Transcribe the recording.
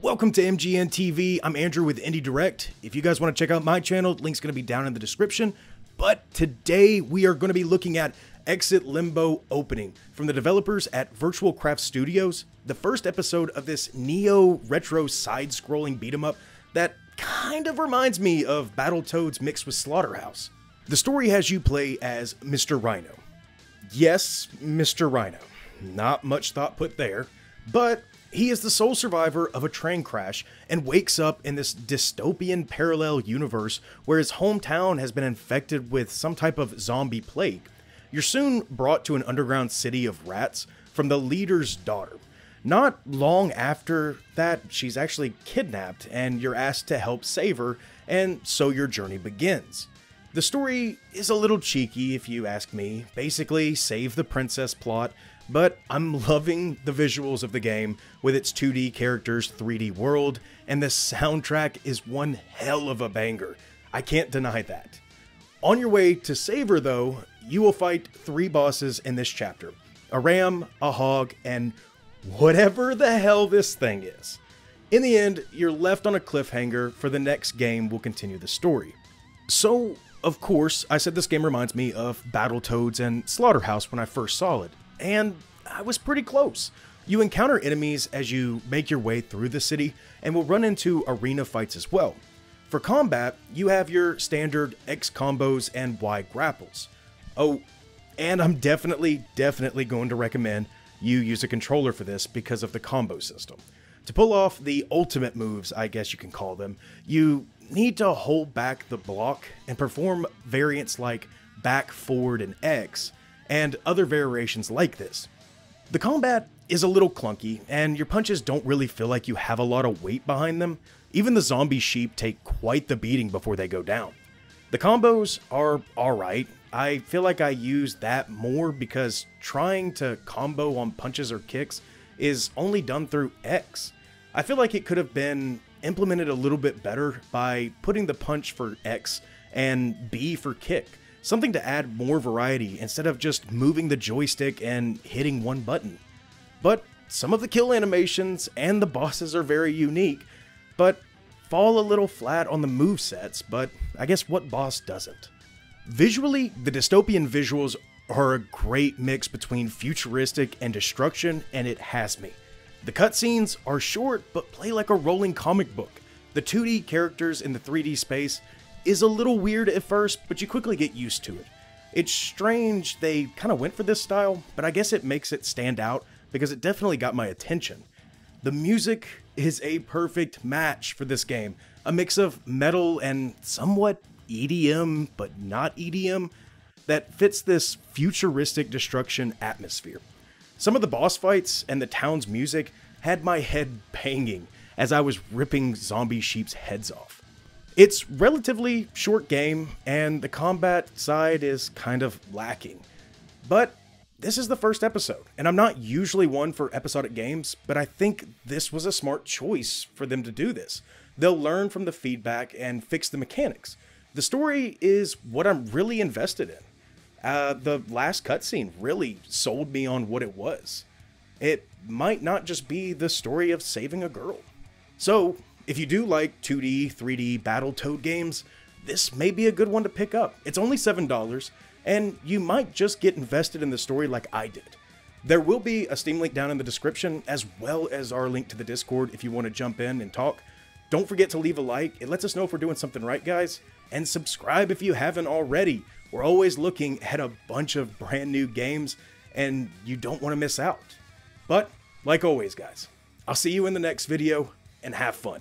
Welcome to MGN TV. I'm Andrew with Indie Direct. If you guys want to check out my channel, link's going to be down in the description. But today we are going to be looking at Exit Limbo Opening from the developers at Virtual Craft Studios, the first episode of this neo retro side scrolling beat 'em up that kind of reminds me of Battletoads mixed with Slaughterhouse. The story has you play as Mr. Rhino. Yes, Mr. Rhino. Not much thought put there, but he is the sole survivor of a train crash and wakes up in this dystopian parallel universe where his hometown has been infected with some type of zombie plague. You're soon brought to an underground city of rats from the leader's daughter. Not long after that, she's actually kidnapped and you're asked to help save her, and so your journey begins. The story is a little cheeky, if you ask me. Basically, save the princess plot, but I'm loving the visuals of the game with its 2D characters, 3D world, and the soundtrack is one hell of a banger. I can't deny that. On your way to save her, though, you will fight three bosses in this chapter a ram, a hog, and whatever the hell this thing is. In the end, you're left on a cliffhanger for the next game will continue the story. So, of course, I said this game reminds me of Battletoads and Slaughterhouse when I first saw it, and I was pretty close. You encounter enemies as you make your way through the city and will run into arena fights as well. For combat, you have your standard X combos and Y grapples. Oh, and I'm definitely, definitely going to recommend you use a controller for this because of the combo system. To pull off the ultimate moves, I guess you can call them, you need to hold back the block and perform variants like back, forward, and X, and other variations like this. The combat is a little clunky, and your punches don't really feel like you have a lot of weight behind them. Even the zombie sheep take quite the beating before they go down. The combos are alright. I feel like I use that more because trying to combo on punches or kicks is only done through X. I feel like it could have been implemented a little bit better by putting the punch for X and B for kick. Something to add more variety instead of just moving the joystick and hitting one button. But some of the kill animations and the bosses are very unique, but fall a little flat on the move sets, but I guess what boss doesn't? Visually, the dystopian visuals are a great mix between futuristic and destruction, and it has me. The cutscenes are short but play like a rolling comic book. The 2D characters in the 3D space is a little weird at first, but you quickly get used to it. It's strange they kind of went for this style, but I guess it makes it stand out because it definitely got my attention. The music is a perfect match for this game, a mix of metal and somewhat EDM, but not EDM, that fits this futuristic destruction atmosphere. Some of the boss fights and the town's music had my head banging as I was ripping zombie sheep's heads off. It's relatively short game and the combat side is kind of lacking. But this is the first episode, and I'm not usually one for episodic games, but I think this was a smart choice for them to do this. They'll learn from the feedback and fix the mechanics. The story is what I'm really invested in. Uh, the last cutscene really sold me on what it was. It might not just be the story of saving a girl. So, if you do like 2D, 3D Battle Toad games, this may be a good one to pick up. It's only $7, and you might just get invested in the story like I did. There will be a Steam link down in the description, as well as our link to the Discord if you want to jump in and talk. Don't forget to leave a like, it lets us know if we're doing something right, guys and subscribe if you haven't already. We're always looking at a bunch of brand new games, and you don't want to miss out. But, like always, guys, I'll see you in the next video, and have fun.